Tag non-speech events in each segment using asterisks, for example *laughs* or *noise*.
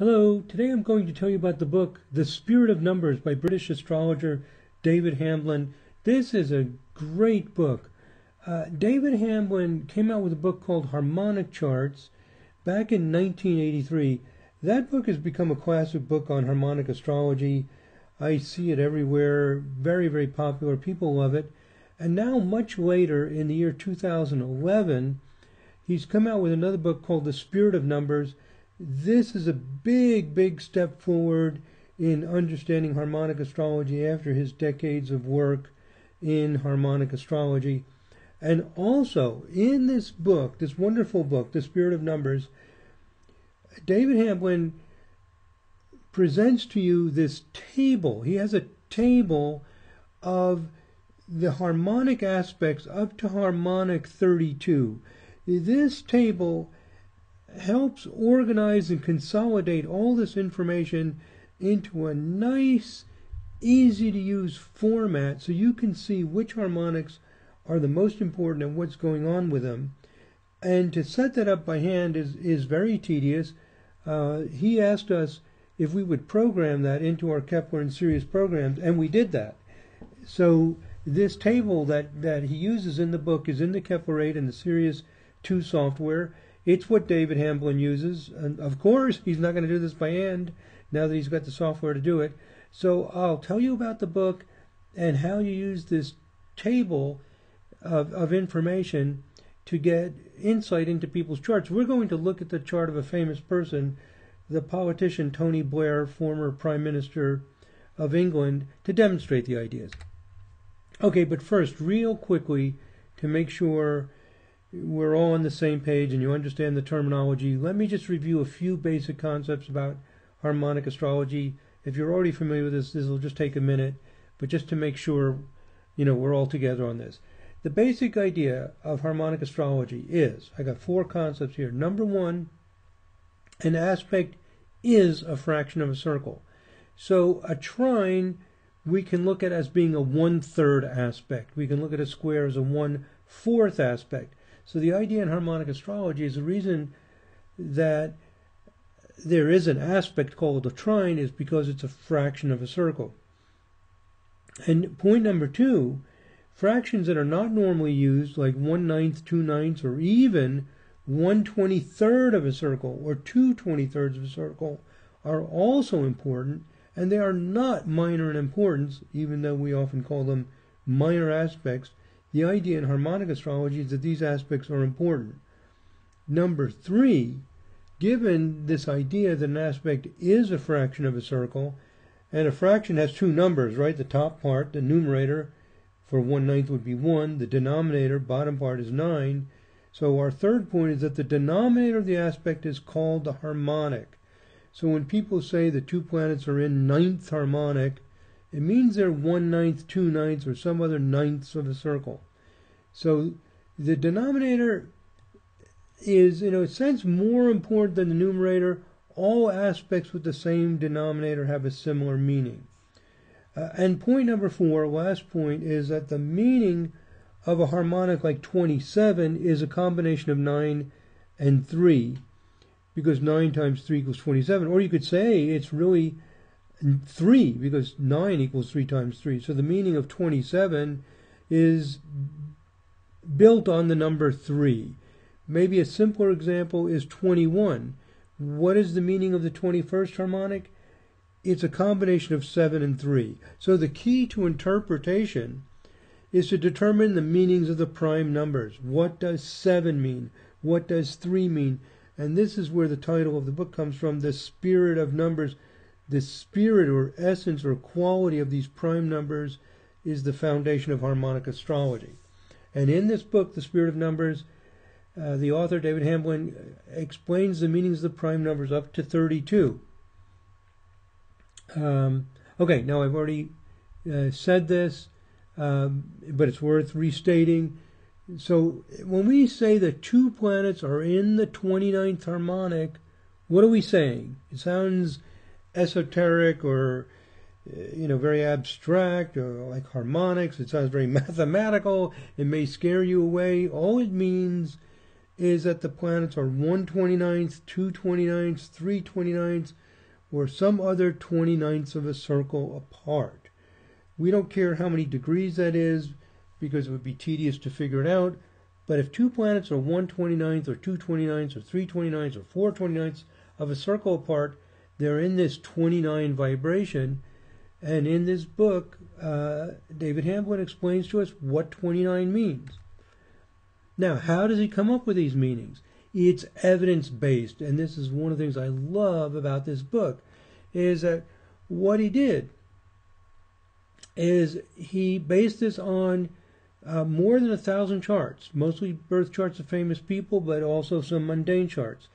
Hello, today I'm going to tell you about the book The Spirit of Numbers by British astrologer David Hamblin. This is a great book. Uh, David Hamblin came out with a book called Harmonic Charts back in 1983. That book has become a classic book on harmonic astrology. I see it everywhere, very, very popular. People love it. And now, much later in the year 2011, he's come out with another book called The Spirit of Numbers this is a big, big step forward in understanding harmonic astrology after his decades of work in harmonic astrology. And also, in this book, this wonderful book, The Spirit of Numbers, David Hamblin presents to you this table. He has a table of the harmonic aspects up to harmonic 32. This table helps organize and consolidate all this information into a nice, easy to use format so you can see which harmonics are the most important and what's going on with them. And to set that up by hand is, is very tedious. Uh, he asked us if we would program that into our Kepler and Sirius programs, and we did that. So this table that, that he uses in the book is in the Kepler 8 and the Sirius 2 software it's what David Hamblin uses. And of course, he's not going to do this by hand now that he's got the software to do it. So I'll tell you about the book and how you use this table of, of information to get insight into people's charts. We're going to look at the chart of a famous person, the politician Tony Blair, former Prime Minister of England, to demonstrate the ideas. Okay, but first, real quickly, to make sure we're all on the same page and you understand the terminology, let me just review a few basic concepts about harmonic astrology. If you're already familiar with this, this will just take a minute, but just to make sure, you know, we're all together on this. The basic idea of harmonic astrology is I got four concepts here. Number one, an aspect is a fraction of a circle. So a trine we can look at as being a one third aspect. We can look at a square as a one fourth aspect. So the idea in harmonic astrology is the reason that there is an aspect called a trine is because it's a fraction of a circle. And point number two, fractions that are not normally used, like one ninth, two ninths, or even one twenty third of a circle or two twenty thirds of a circle, are also important, and they are not minor in importance, even though we often call them minor aspects. The idea in harmonic astrology is that these aspects are important. Number three, given this idea that an aspect is a fraction of a circle, and a fraction has two numbers, right? The top part, the numerator, for one ninth would be one. The denominator, bottom part, is nine. So our third point is that the denominator of the aspect is called the harmonic. So when people say the two planets are in ninth harmonic, it means they're one ninth, two ninths, or some other ninths of a circle. So the denominator is, in a sense, more important than the numerator. All aspects with the same denominator have a similar meaning. Uh, and point number four, last point, is that the meaning of a harmonic like 27 is a combination of 9 and 3, because 9 times 3 equals 27. Or you could say it's really 3 because 9 equals 3 times 3. So the meaning of 27 is built on the number 3. Maybe a simpler example is 21. What is the meaning of the 21st harmonic? It's a combination of 7 and 3. So the key to interpretation is to determine the meanings of the prime numbers. What does 7 mean? What does 3 mean? And this is where the title of the book comes from the spirit of numbers the spirit or essence or quality of these prime numbers is the foundation of harmonic astrology. And in this book, The Spirit of Numbers, uh, the author, David Hamblin, explains the meanings of the prime numbers up to 32. Um, okay, now I've already uh, said this, um, but it's worth restating. So when we say that two planets are in the 29th harmonic, what are we saying? It sounds esoteric or uh, you know very abstract or like harmonics it sounds very *laughs* mathematical it may scare you away all it means is that the planets are 129th 229th 329th or some other 29ths of a circle apart. We don't care how many degrees that is because it would be tedious to figure it out. But if two planets are 1 29th or 2 29ths or 3 29ths or 4 29ths of a circle apart, they're in this 29 vibration. And in this book, uh, David Hamblin explains to us what 29 means. Now, how does he come up with these meanings? It's evidence based, and this is one of the things I love about this book, is that what he did is he based this on uh, more than a thousand charts, mostly birth charts of famous people, but also some mundane charts.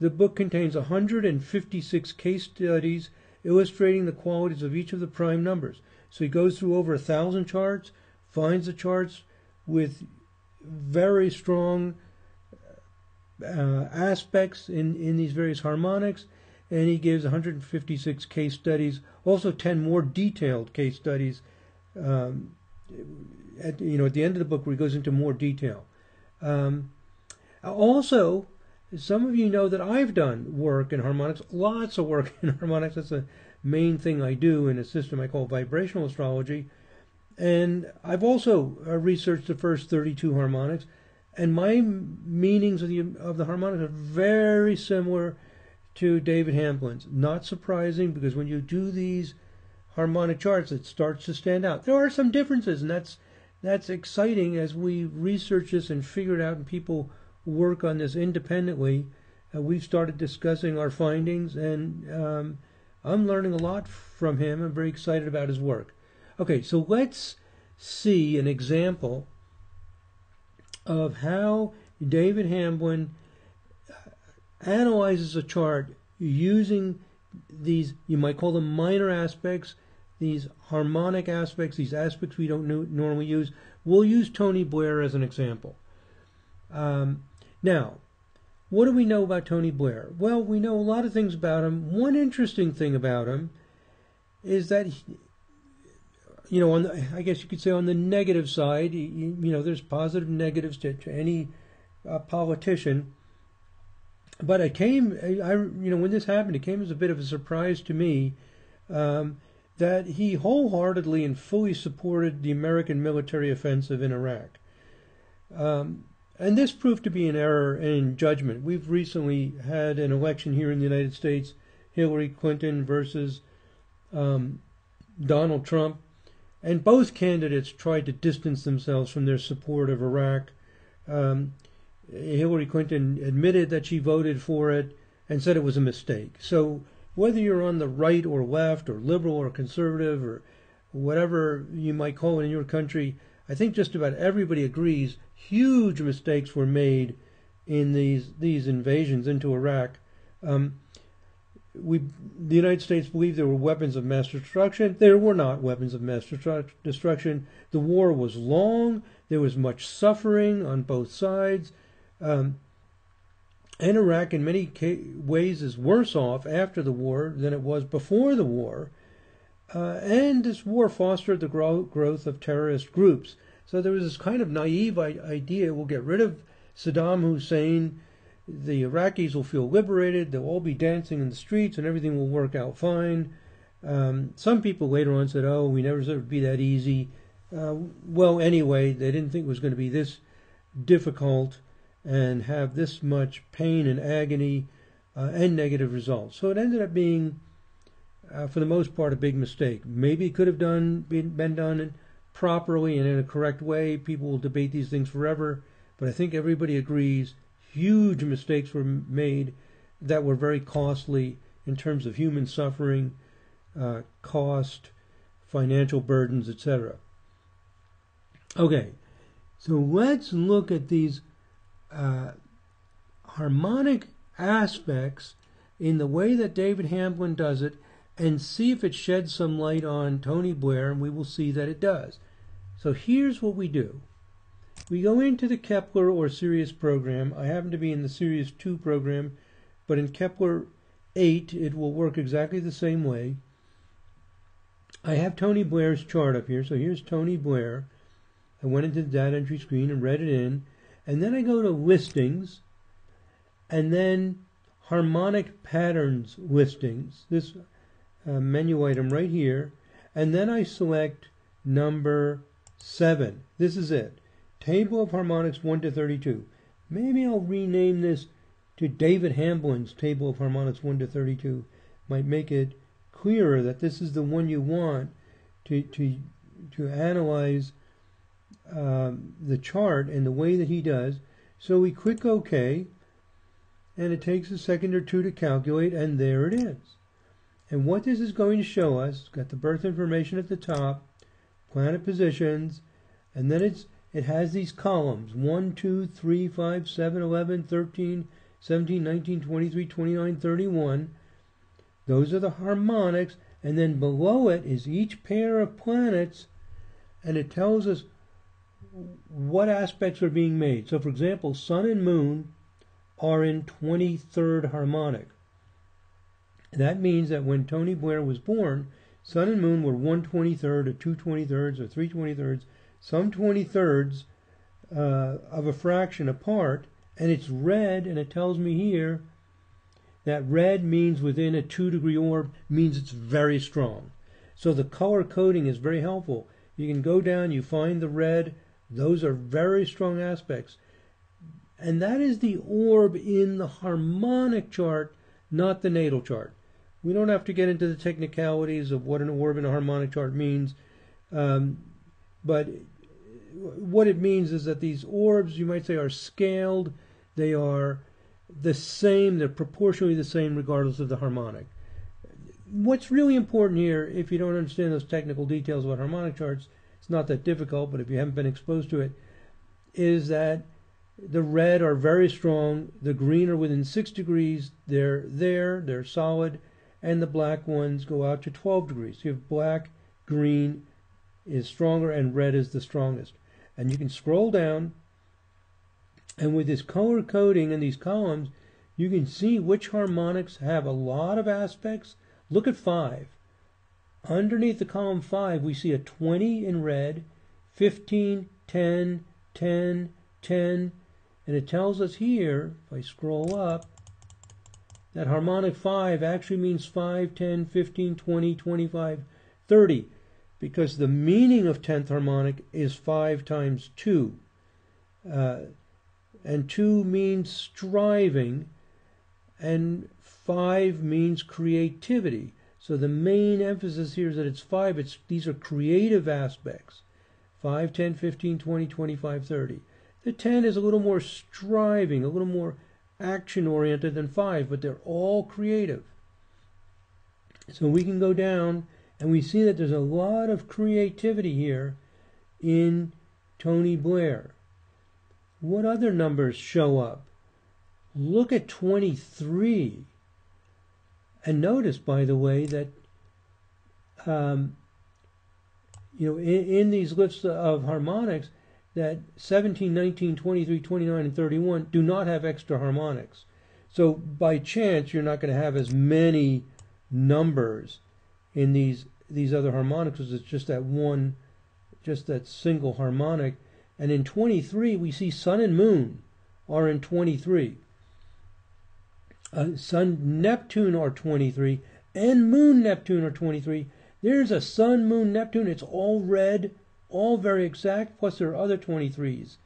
The book contains 156 case studies illustrating the qualities of each of the prime numbers. So he goes through over a thousand charts, finds the charts with very strong uh, aspects in, in these various harmonics, and he gives 156 case studies, also 10 more detailed case studies. Um, at, you know, at the end of the book, where he goes into more detail. Um, also, some of you know that I've done work in harmonics, lots of work in *laughs* harmonics. That's the main thing I do in a system I call vibrational astrology. And I've also uh, researched the first 32 harmonics and my meanings of the of the harmonics are very similar to David Hamblin's. Not surprising because when you do these harmonic charts, it starts to stand out. There are some differences, and that's that's exciting as we research this and figure it out, and people work on this independently. Uh, we've started discussing our findings, and um, I'm learning a lot from him. I'm very excited about his work. Okay, so let's see an example of how David Hamblin analyzes a chart using these, you might call them minor aspects, these harmonic aspects, these aspects we don't normally use. We'll use Tony Blair as an example. Um, now, what do we know about Tony Blair? Well, we know a lot of things about him. One interesting thing about him is that he, you know, on the, I guess you could say on the negative side, you, you know, there's positive negatives to, to any uh, politician. But it came, I, you know, when this happened, it came as a bit of a surprise to me um, that he wholeheartedly and fully supported the American military offensive in Iraq. Um, and this proved to be an error in judgment. We've recently had an election here in the United States Hillary Clinton versus um, Donald Trump. And both candidates tried to distance themselves from their support of Iraq. Um, Hillary Clinton admitted that she voted for it and said it was a mistake. So whether you're on the right or left or liberal or conservative or whatever you might call it in your country, I think just about everybody agrees huge mistakes were made in these these invasions into Iraq. Um, we the United States believed there were weapons of mass destruction. There were not weapons of mass destruction. The war was long. There was much suffering on both sides. Um, and Iraq, in many ways, is worse off after the war than it was before the war. Uh, and this war fostered the grow- growth of terrorist groups. So there was this kind of naive idea we'll get rid of Saddam Hussein the Iraqis will feel liberated. They'll all be dancing in the streets, and everything will work out fine. Um, some people later on said, "Oh, we never said it would be that easy." Uh, well, anyway, they didn't think it was going to be this difficult and have this much pain and agony uh, and negative results. So it ended up being, uh, for the most part, a big mistake. Maybe it could have done been, been done properly and in a correct way. People will debate these things forever, but I think everybody agrees huge mistakes were made that were very costly in terms of human suffering, uh, cost, financial burdens, etc. Okay, so let's look at these uh, harmonic aspects in the way that David Hamblin does it and see if it sheds some light on Tony Blair, and we will see that it does. So here's what we do. We go into the Kepler or Sirius program. I happen to be in the Sirius 2 program, but in Kepler 8, it will work exactly the same way. I have Tony Blair's chart up here. So here's Tony Blair. I went into the data entry screen and read it in. And then I go to listings and then harmonic patterns listings, this uh, menu item right here, and then I select number 7. This is it. Table of harmonics 1 to 32. Maybe I'll rename this to David Hamblin's Table of Harmonics 1 to 32. Might make it clearer that this is the one you want to, to, to analyze um, the chart and the way that he does. So we click OK, and it takes a second or two to calculate, and there it is. And what this is going to show us, got the birth information at the top, planet positions, and then it's it has these columns 1, 2, 3, 5, 7, 11, 13, 17, 19, 23, 29, 31. Those are the harmonics, and then below it is each pair of planets, and it tells us what aspects are being made. So, for example, Sun and Moon are in 23rd harmonic. That means that when Tony Blair was born, Sun and Moon were 1 23rd or 2 23rds or 3 23rds, some 23rds uh, of a fraction apart, and it's red, and it tells me here that red means within a 2 degree orb, means it's very strong. So the color coding is very helpful. You can go down, you find the red, those are very strong aspects. And that is the orb in the harmonic chart, not the natal chart. We don't have to get into the technicalities of what an orb in a harmonic chart means, um, but what it means is that these orbs, you might say, are scaled. They are the same, they're proportionally the same regardless of the harmonic. What's really important here, if you don't understand those technical details about harmonic charts, it's not that difficult, but if you haven't been exposed to it, is that the red are very strong, the green are within 6 degrees, they're there, they're solid, and the black ones go out to 12 degrees. So you have black, green is stronger, and red is the strongest. And you can scroll down, and with this color coding and these columns, you can see which harmonics have a lot of aspects. Look at 5. Underneath the column 5, we see a 20 in red, 15, 10, 10, 10, and it tells us here, if I scroll up, that harmonic 5 actually means 5, 10, 15, 20, 25, 30, because the meaning of 10th harmonic is 5 times 2. Uh, and 2 means striving, and 5 means creativity. So the main emphasis here is that it's 5. It's, these are creative aspects. 5, 10, 15, 20, 25, 30. The 10 is a little more striving, a little more action oriented than 5, but they're all creative. So we can go down and we see that there's a lot of creativity here in Tony Blair. What other numbers show up? Look at 23. And notice, by the way, that um, you know in, in these lists of harmonics, that 17, 19, 23, 29, and 31 do not have extra harmonics. So by chance, you're not going to have as many numbers in these these other harmonics. It's just that one, just that single harmonic. And in 23, we see Sun and Moon are in 23. Uh, Sun Neptune are 23, and Moon Neptune are 23. There's a Sun Moon Neptune. It's all red all very exact, plus there are other 23s.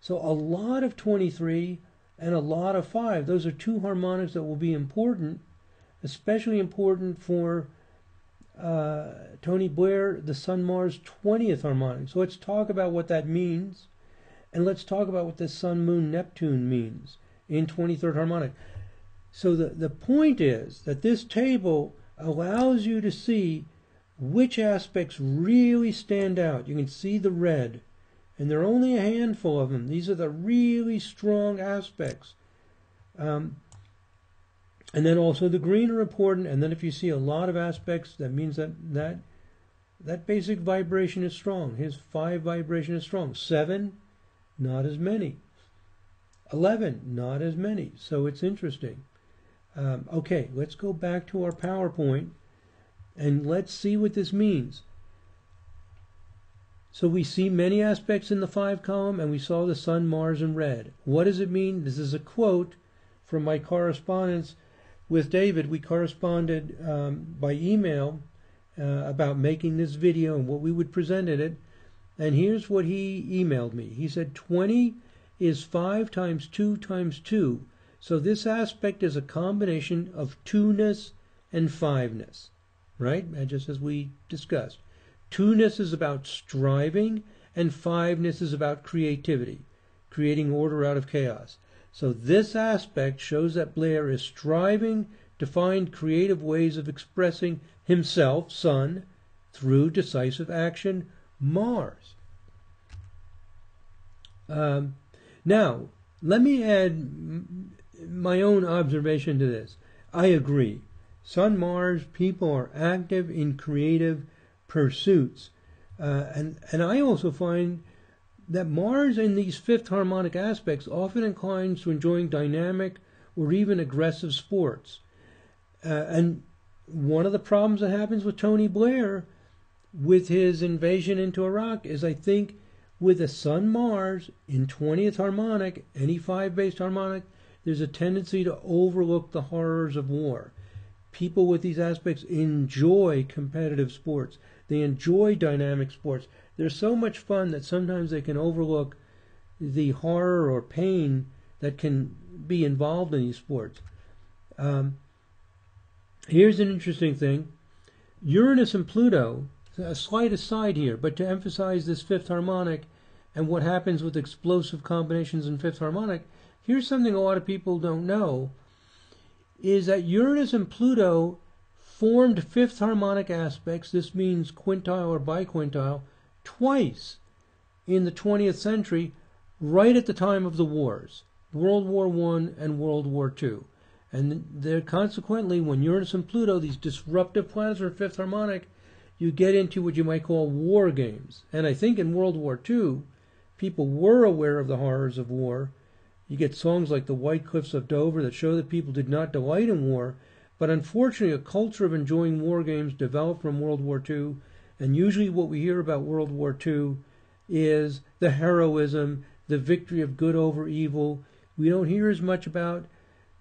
So a lot of 23 and a lot of 5. Those are two harmonics that will be important, especially important for uh, Tony Blair, the Sun Mars 20th harmonic. So let's talk about what that means, and let's talk about what the Sun Moon Neptune means in 23rd harmonic. So the, the point is that this table allows you to see which aspects really stand out. You can see the red, and there are only a handful of them. These are the really strong aspects. Um, and then also the green are important. And then if you see a lot of aspects, that means that that that basic vibration is strong. His five vibration is strong. Seven, not as many. Eleven, not as many. So it's interesting. Um, okay, let's go back to our PowerPoint. And let's see what this means. So we see many aspects in the five column, and we saw the sun, Mars, and red. What does it mean? This is a quote from my correspondence with David. We corresponded um, by email uh, about making this video and what we would present in it. And here's what he emailed me. He said 20 is 5 times 2 times 2. So this aspect is a combination of two-ness and five-ness, right? And just as we discussed. Two-ness is about striving, and five-ness is about creativity, creating order out of chaos. So this aspect shows that Blair is striving to find creative ways of expressing himself, Sun, through decisive action, Mars. Um, now, let me add my own observation to this. I agree. Sun Mars people are active in creative pursuits. Uh, and, and I also find that Mars in these fifth harmonic aspects often inclines to enjoying dynamic or even aggressive sports. Uh, and one of the problems that happens with Tony Blair with his invasion into Iraq is I think with the Sun Mars in 20th harmonic, any five based harmonic, there's a tendency to overlook the horrors of war. People with these aspects enjoy competitive sports. They enjoy dynamic sports. They're so much fun that sometimes they can overlook the horror or pain that can be involved in these sports. Um, here's an interesting thing Uranus and Pluto, a slight aside here, but to emphasize this fifth harmonic and what happens with explosive combinations in fifth harmonic, here's something a lot of people don't know is that Uranus and Pluto formed fifth harmonic aspects, this means quintile or biquintile, twice in the 20th century, right at the time of the wars, World War I and World War II. And there, consequently, when Uranus and Pluto, these disruptive planets are fifth harmonic, you get into what you might call war games. And I think in World War II, people were aware of the horrors of war. You get songs like The White Cliffs of Dover that show that people did not delight in war, but unfortunately, a culture of enjoying war games developed from World War II. And usually, what we hear about World War II is the heroism, the victory of good over evil. We don't hear as much about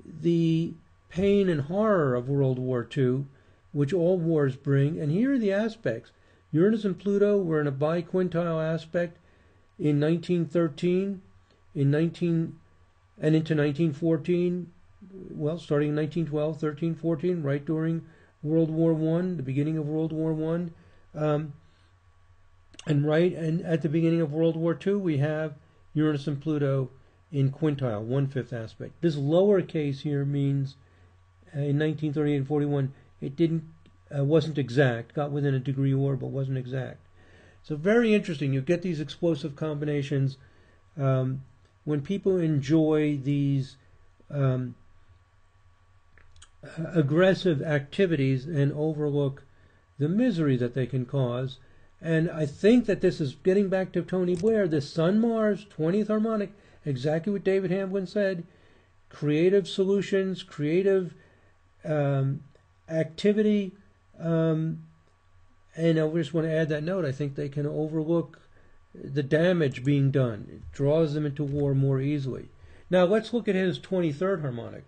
the pain and horror of World War II, which all wars bring. And here are the aspects Uranus and Pluto were in a biquintile aspect in 1913, in 19 and into 1914. Well, starting in 1912, 13, 14, right during World War One, the beginning of World War One, um, and right and at the beginning of World War Two, we have Uranus and Pluto in quintile, one fifth aspect. This lower case here means uh, in 1938 and 41, it didn't uh, wasn't exact, got within a degree or but wasn't exact. So very interesting. You get these explosive combinations um, when people enjoy these um, aggressive activities and overlook the misery that they can cause. And I think that this is getting back to Tony Blair, the Sun Mars 20th harmonic exactly what David Hamblin said creative solutions, creative um, activity. Um, and I just want to add that note. I think they can overlook the damage being done. It draws them into war more easily. Now let's look at his 23rd harmonic.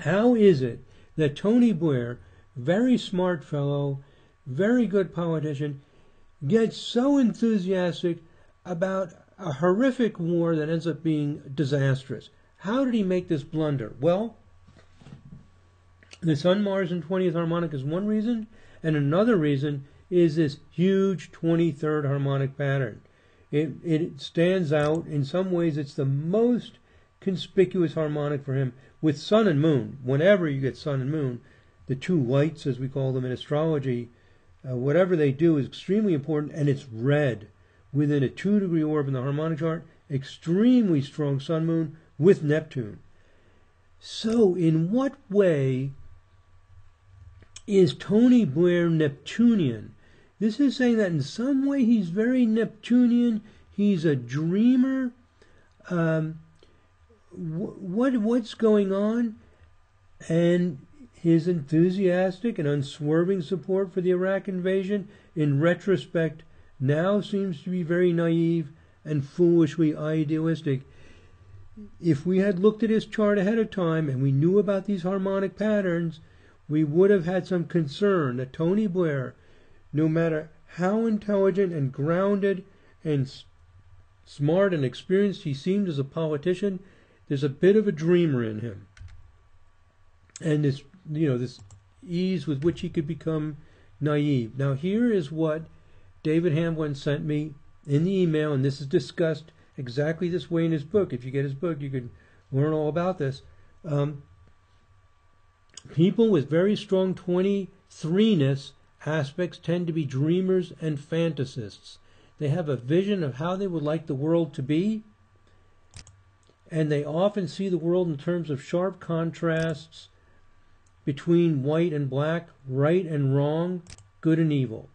How is it that Tony Blair, very smart fellow, very good politician, gets so enthusiastic about a horrific war that ends up being disastrous. How did he make this blunder? Well, the Sun, Mars, and 20th harmonic is one reason, and another reason is this huge 23rd harmonic pattern. It, it stands out. In some ways, it's the most conspicuous harmonic for him with Sun and Moon. Whenever you get Sun and Moon, the two lights, as we call them in astrology, uh, whatever they do is extremely important, and it's red within a two degree orb in the harmonic chart, extremely strong sun moon with Neptune. So, in what way is Tony Blair Neptunian? This is saying that in some way he's very Neptunian. He's a dreamer. Um, what what's going on? And his enthusiastic and unswerving support for the Iraq invasion, in retrospect, now seems to be very naive and foolishly idealistic. if we had looked at his chart ahead of time and we knew about these harmonic patterns, we would have had some concern that Tony Blair, no matter how intelligent and grounded and smart and experienced he seemed as a politician, there's a bit of a dreamer in him. And this, you know, this ease with which he could become naive. Now, here is what David Hamblin sent me in the email, and this is discussed exactly this way in his book. If you get his book, you can learn all about this. Um, people with very strong 23ness aspects tend to be dreamers and fantasists. They have a vision of how they would like the world to be, and they often see the world in terms of sharp contrasts between white and black, right and wrong, good and evil.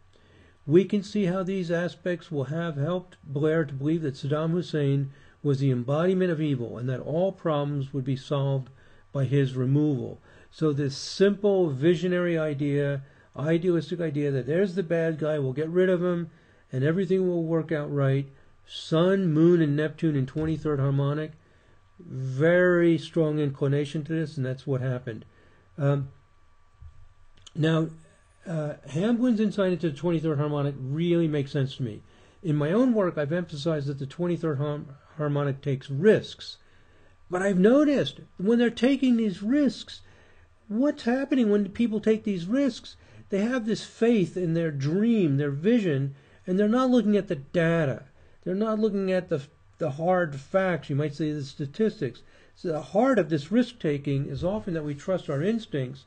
We can see how these aspects will have helped Blair to believe that Saddam Hussein was the embodiment of evil and that all problems would be solved by his removal. So, this simple visionary idea, idealistic idea that there's the bad guy, we'll get rid of him, and everything will work out right. Sun, Moon, and Neptune in 23rd harmonic. Very strong inclination to this, and that's what happened. Um, now, uh, Hamblin's insight into the 23rd harmonic really makes sense to me. In my own work, I've emphasized that the 23rd harmonic takes risks. But I've noticed when they're taking these risks, what's happening when people take these risks? They have this faith in their dream, their vision, and they're not looking at the data. They're not looking at the, the hard facts, you might say the statistics. So the heart of this risk taking is often that we trust our instincts,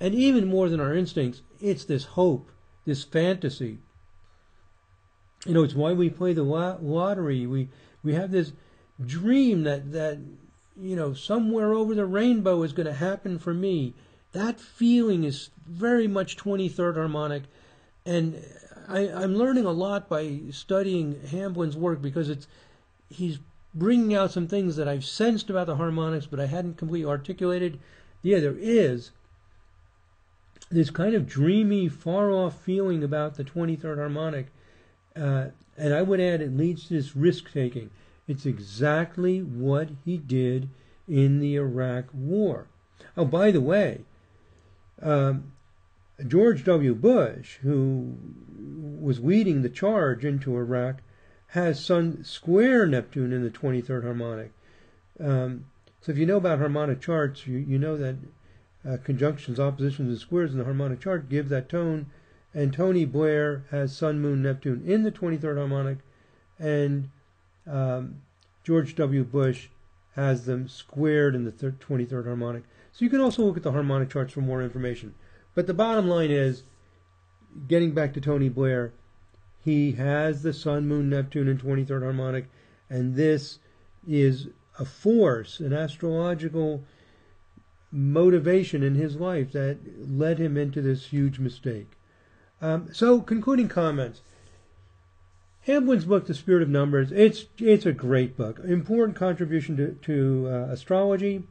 and even more than our instincts, it's this hope, this fantasy. You know, it's why we play the lottery. We we have this dream that that you know somewhere over the rainbow is going to happen for me. That feeling is very much 23rd harmonic, and I, I'm learning a lot by studying Hamblin's work because it's he's bringing out some things that I've sensed about the harmonics, but I hadn't completely articulated. Yeah, there is this kind of dreamy, far off feeling about the 23rd harmonic. Uh, and I would add it leads to this risk taking. It's exactly what he did in the Iraq War. Oh, by the way, um, George W. Bush, who was leading the charge into Iraq, has Sun square Neptune in the 23rd harmonic. Um, so if you know about harmonic charts, you, you know that uh, conjunctions, oppositions, and squares in the harmonic chart give that tone. And Tony Blair has Sun, Moon, Neptune in the 23rd harmonic, and um, George W. Bush has them squared in the 23rd harmonic. So you can also look at the harmonic charts for more information. But the bottom line is, getting back to Tony Blair, he has the Sun, Moon, Neptune in 23rd harmonic, and this is a force, an astrological motivation in his life that led him into this huge mistake. Um, so, concluding comments. Hamblin's book, The Spirit of Numbers, it's it's a great book. Important contribution to, to uh, astrology,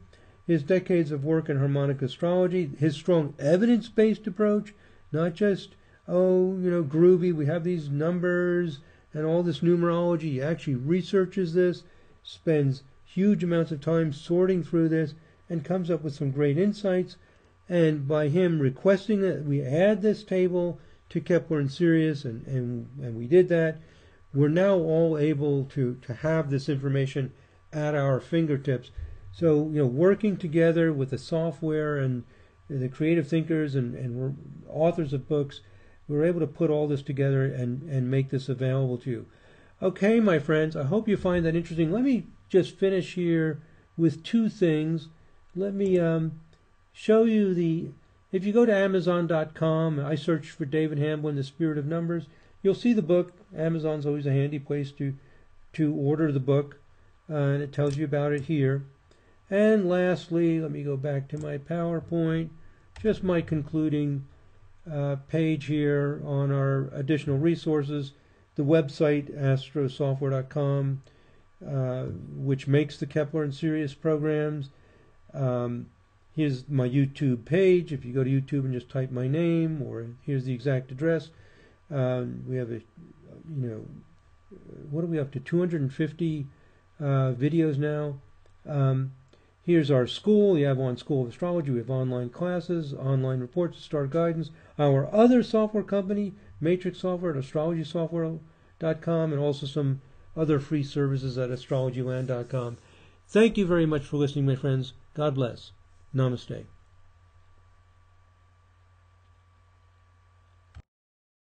his decades of work in harmonic astrology, his strong evidence-based approach, not just oh you know groovy. We have these numbers and all this numerology. He actually researches this, spends huge amounts of time sorting through this, and comes up with some great insights. And by him requesting that we add this table to Kepler and Sirius, and, and, and we did that, we're now all able to, to have this information at our fingertips. So, you know, working together with the software and the creative thinkers and, and authors of books, we're able to put all this together and, and make this available to you. Okay, my friends, I hope you find that interesting. Let me just finish here with two things let me um, show you the. If you go to Amazon.com, I search for David Hamblin, The Spirit of Numbers. You'll see the book. Amazon's always a handy place to to order the book, uh, and it tells you about it here. And lastly, let me go back to my PowerPoint. Just my concluding uh, page here on our additional resources. The website astrosoftware.com, uh, which makes the Kepler and Sirius programs um, here's my YouTube page. If you go to YouTube and just type my name, or here's the exact address. Um, we have a, you know, what are we up to? 250 uh, videos now. Um, here's our school. Avalon School of Astrology. We have online classes, online reports, star guidance. Our other software company, Matrix Software at astrologysoftware.com, and also some other free services at astrologyland.com. Thank you very much for listening, my friends. God bless. Namaste.